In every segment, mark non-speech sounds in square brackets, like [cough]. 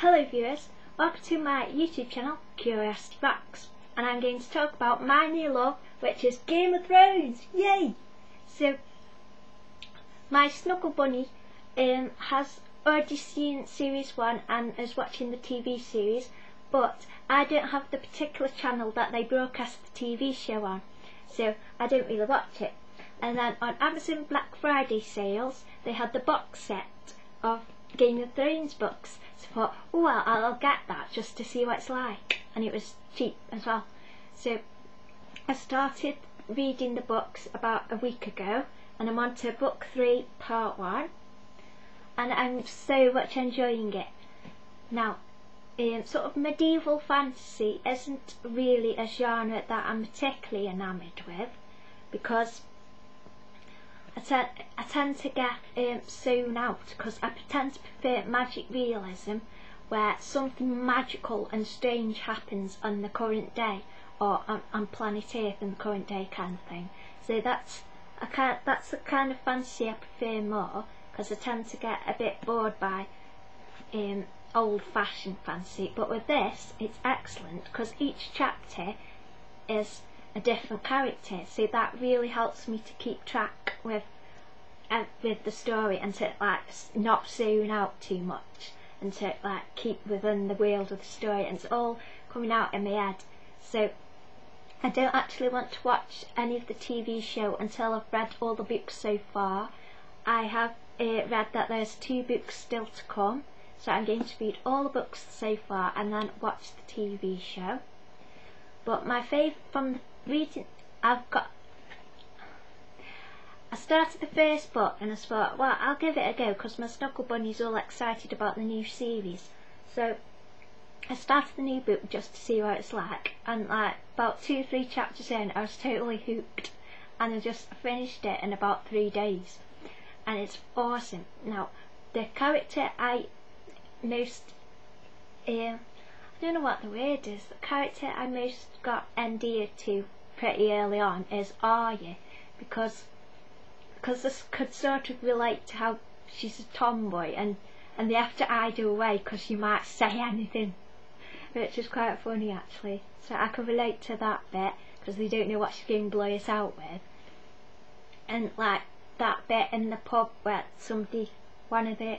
Hello viewers, welcome to my YouTube channel, Curiosity Rocks, and I'm going to talk about my new love, which is Game of Thrones, yay! So, my Snuggle Bunny um, has already seen series 1 and is watching the TV series, but I don't have the particular channel that they broadcast the TV show on, so I don't really watch it. And then on Amazon Black Friday sales, they had the box set of Game of Thrones books. Thought, oh well, I'll get that just to see what it's like. And it was cheap as well. So I started reading the books about a week ago and I'm on to book three, part one. And I'm so much enjoying it. Now, um, sort of medieval fantasy isn't really a genre that I'm particularly enamoured with because I, tend, I tend to get um, out because I tend to prefer magic realism where something magical and strange happens on the current day or on, on planet Earth in the current day kind of thing. So that's a kind, that's the kind of fantasy I prefer more because I tend to get a bit bored by um, old-fashioned fantasy. But with this, it's excellent because each chapter is a different character so that really helps me to keep track with uh, with the story and to like not zone out too much and to like keep within the world of the story. And it's all coming out in my head. So I don't actually want to watch any of the TV show until I've read all the books so far. I have uh, read that there's two books still to come. So I'm going to read all the books so far and then watch the TV show. But my favourite from reading I've got I started the first book and I thought well I'll give it a go because my Snuggle Bunny's all excited about the new series so I started the new book just to see what it's like and like about two or three chapters in I was totally hooked and I just finished it in about three days and it's awesome now the character I most uh, I don't know what the word is. The character I most got endeared to pretty early on is Arya because because this could sort of relate to how she's a tomboy and and they have to hide her away because she might say [laughs] anything which is quite funny actually. So I can relate to that bit because they don't know what she's going to blow us out with. And like that bit in the pub where somebody one of the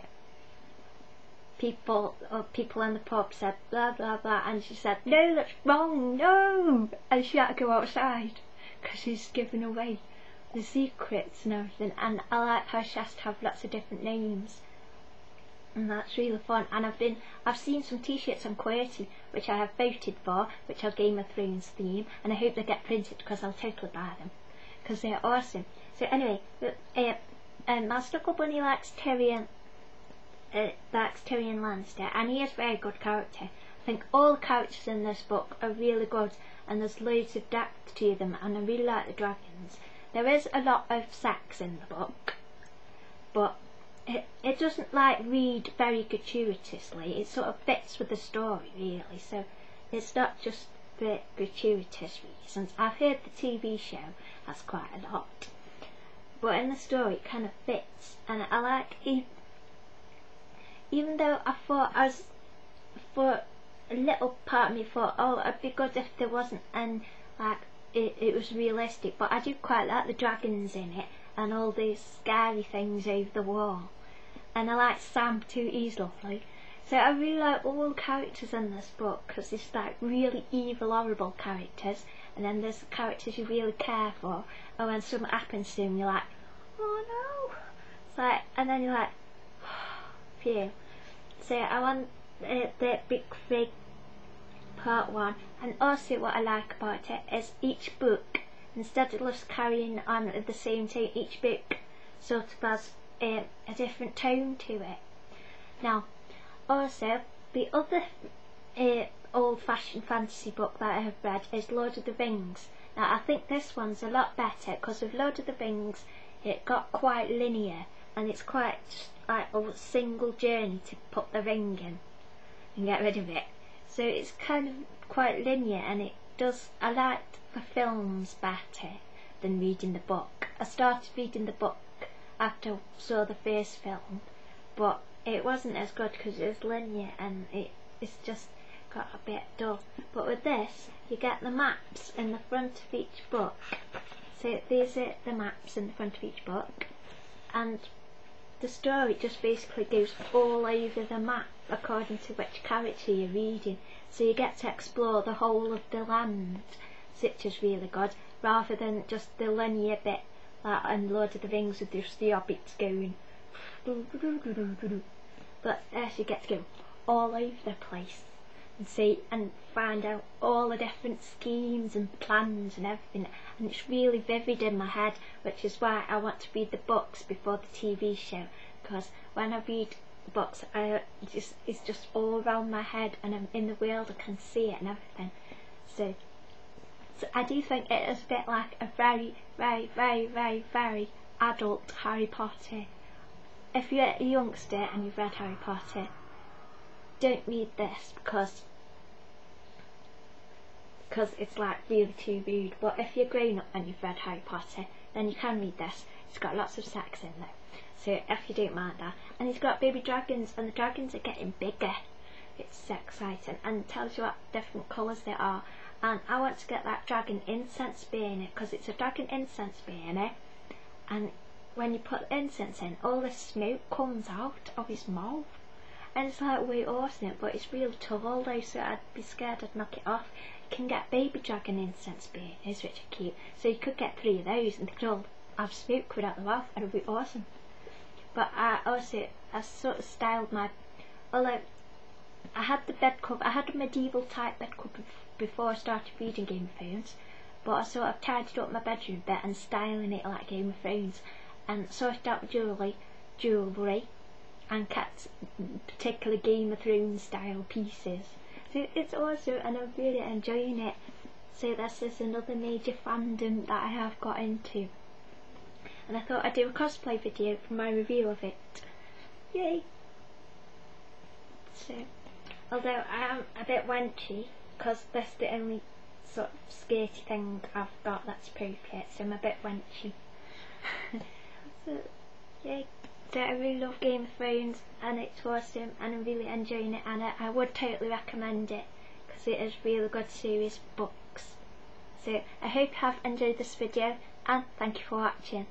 people or people in the pub said blah blah blah and she said no that's wrong no and she had to go outside because she's giving away the secrets and everything and I like how she has to have lots of different names and that's really fun and I've been I've seen some t-shirts on Qwertee which I have voted for which are Game of Thrones theme and I hope they get printed because I'll totally buy them because they're awesome so anyway uh, um, my Snuggle Bunny likes Tyrion uh, that's Tyrion Lannister and he is a very good character. I think all the characters in this book are really good and there's loads of depth to them and I really like the dragons. There is a lot of sex in the book but it, it doesn't like read very gratuitously, it sort of fits with the story really. So it's not just for gratuitous reasons. I've heard the TV show has quite a lot but in the story it kind of fits and I like even though I thought I was for a little part of me thought oh it'd be good if there wasn't and like it, it was realistic but I do quite like the dragons in it and all these scary things over the wall. And I like Sam too he's lovely. So I really like all the characters in this book because there's like really evil horrible characters and then there's the characters you really care for and when something happens to them you're like oh no. It's like and then you're like [sighs] phew. So I want uh, the Big Fig part one and also what I like about it is each book instead of just carrying on the same time each book sort of has uh, a different tone to it now also the other uh, old-fashioned fantasy book that I have read is Lord of the Rings now I think this one's a lot better because with Lord of the Rings it got quite linear and it's quite like a single journey to put the ring in and get rid of it. So it's kind of quite linear and it does, I liked the films better than reading the book. I started reading the book after I saw the first film but it wasn't as good because it was linear and it, it's just got a bit dull. But with this, you get the maps in the front of each book. So these are the maps in the front of each book, and the story just basically goes all over the map according to which character you're reading. So you get to explore the whole of the land, which is really good, rather than just the linear bit like in Lord of the Rings with just the hobbits going. But as you get to go all over the place and see and find out all the different schemes and plans and everything and it's really vivid in my head which is why I want to read the books before the TV show because when I read books I just it's just all around my head and I'm in the world I can see it and everything so, so I do think it is a bit like a very very very very very adult Harry Potter if you're a youngster and you've read Harry Potter don't read this because because it's like really too rude. But if you're grown up and you've read Harry Potter, then you can read this. It's got lots of sex in there. So if you don't mind that. And he's got baby dragons and the dragons are getting bigger. It's exciting and tells you what different colours they are. And I want to get that dragon incense burner because it's a dragon incense burner. And when you put incense in, all the smoke comes out of his mouth and it's like way awesome but it's real tall though so I'd be scared I'd knock it off you can get baby dragon incense beers which are cute so you could get three of those and they could all have smoke without the mouth and it would be awesome but I also I sort of styled my although I had the bed cover I had a medieval type bed cover before I started reading Game of Thrones but I sort of tidied up my bedroom a bit and styling it like Game of Thrones and sorted out jewellery jewellery and kept particular Game of Thrones style pieces. So it's awesome and I'm really enjoying it. So this is another major fandom that I have got into. And I thought I'd do a cosplay video for my review of it. Yay! So, although I am a bit wenchy, because that's the only sort of skirty thing I've got that's appropriate, so I'm a bit wenchy. [laughs] so, yay! So I really love Game of Thrones and it's awesome and I'm really enjoying it and I, I would totally recommend it because it is really good series books. So I hope you have enjoyed this video and thank you for watching.